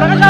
Flor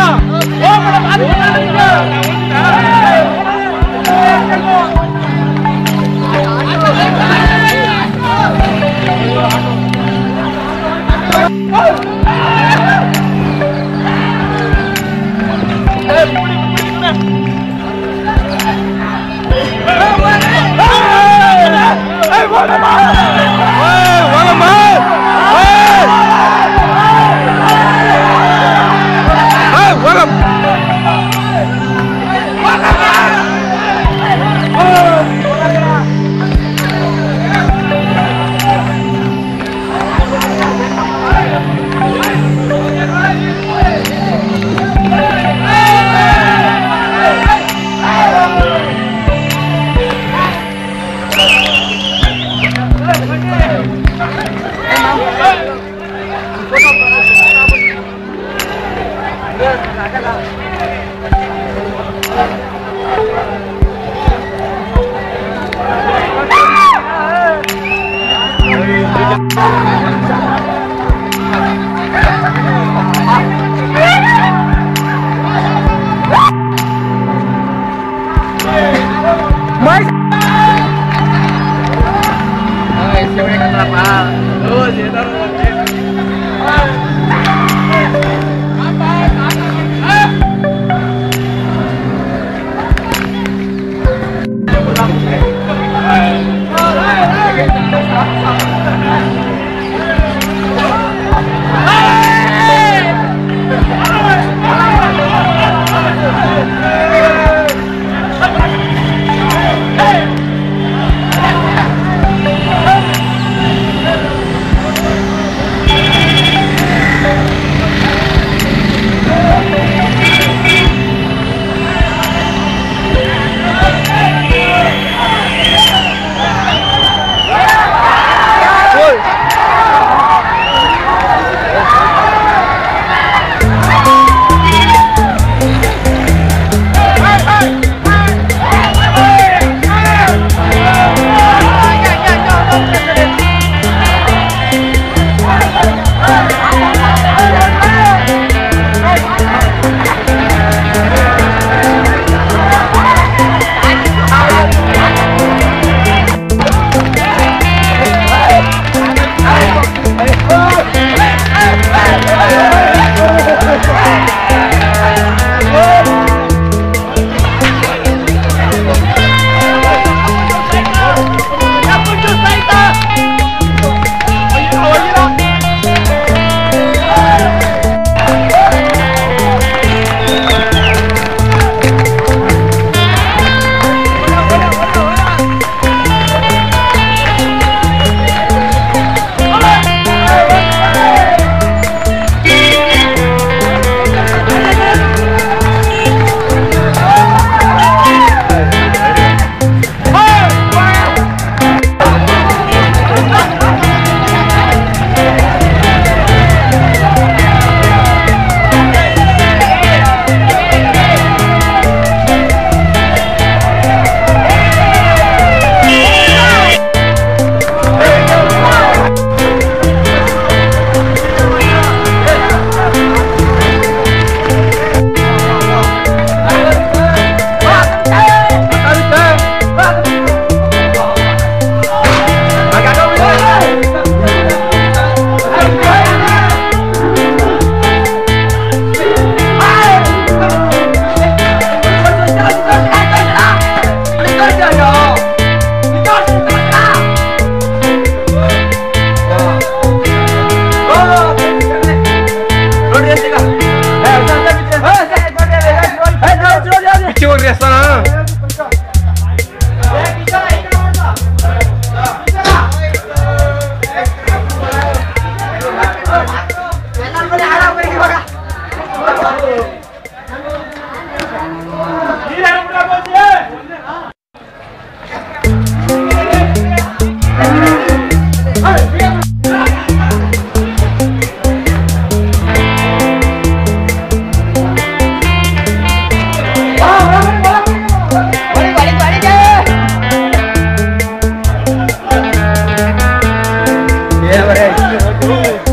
good.